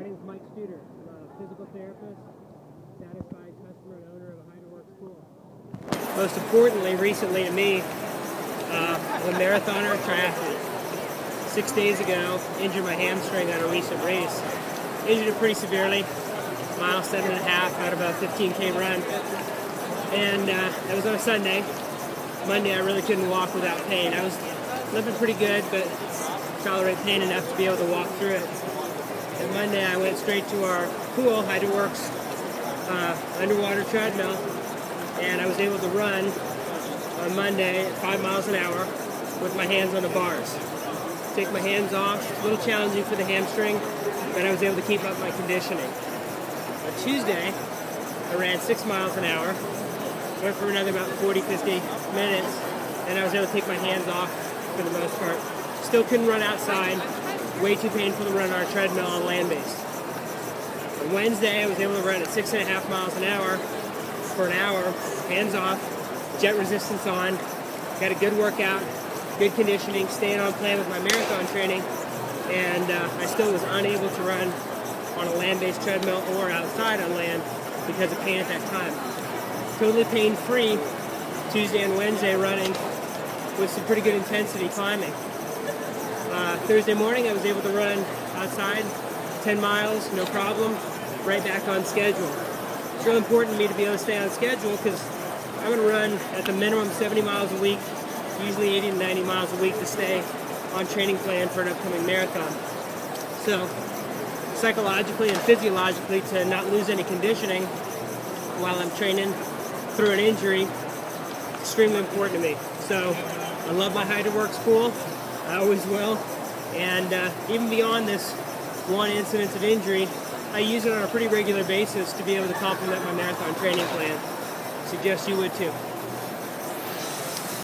My name is Mike Studer. I'm a physical therapist, satisfied customer and owner of a HydroWorx pool. Most importantly, recently to me, uh, I'm a marathoner triathlete. Six days ago, injured my hamstring on a recent race. Injured it pretty severely, mile seven and a half out of a 15k run. And uh, that was on a Sunday. Monday, I really couldn't walk without pain. I was living pretty good, but tolerate pain enough to be able to walk through it. And Monday I went straight to our pool, HydroWorx uh, underwater treadmill, and I was able to run on Monday five miles an hour with my hands on the bars. Take my hands off, a little challenging for the hamstring, but I was able to keep up my conditioning. On Tuesday, I ran six miles an hour, went for another about 40, 50 minutes, and I was able to take my hands off for the most part. Still couldn't run outside, way too painful to run on our treadmill on land base. On Wednesday, I was able to run at six and a half miles an hour for an hour, hands off, jet resistance on, got a good workout, good conditioning, staying on plan with my marathon training, and uh, I still was unable to run on a land-based treadmill or outside on land because of pain at that time. Totally pain-free Tuesday and Wednesday running with some pretty good intensity climbing. Uh, Thursday morning, I was able to run outside 10 miles, no problem, right back on schedule. It's really important to me to be able to stay on schedule because I'm going to run at the minimum 70 miles a week, usually 80 to 90 miles a week to stay on training plan for an upcoming marathon. So, psychologically and physiologically, to not lose any conditioning while I'm training through an injury, extremely important to me. So, I love my HydroWorx pool. I always will. And uh, even beyond this one incidence of injury, I use it on a pretty regular basis to be able to complement my marathon training plan. Suggest you would too.